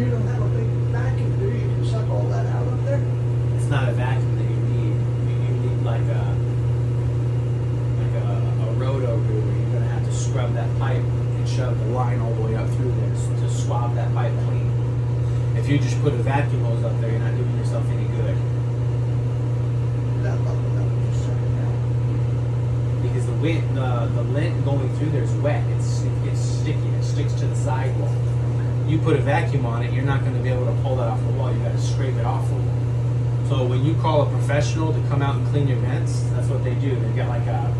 you don't have a big vacuum, do you? You suck all that out up there? It's not a vacuum that you need. You, you need like a like a, a roto goo where you're gonna have to scrub that pipe and shove the line all the way up through this to swab that pipe clean. If you just put a vacuum hose up there, you're not doing yourself any good. Just because the wind, the, the lint going through there is wet. It's it gets sticky. It sticks to the sidewall. You put a vacuum on it, you're not going to be able to pull that off the wall. You got to scrape it off the wall. So when you call a professional to come out and clean your vents, that's what they do. They get like a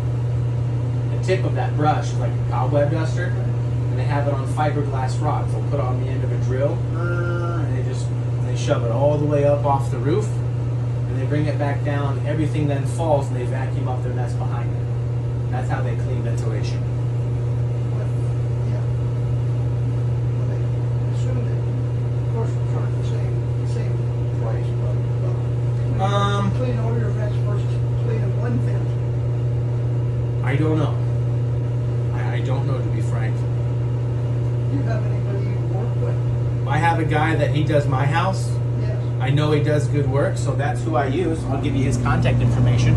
the tip of that brush is like a cobweb duster, and they have it on fiberglass rods. They'll put it on the end of a drill, and they just they shove it all the way up off the roof, and they bring it back down. Everything then falls, and they vacuum up their mess behind it. That's how they clean ventilation. I don't know. I, I don't know to be frank. Do you have anybody you work with? I have a guy that he does my house. Yes. I know he does good work, so that's who I use. I'll give you his contact information.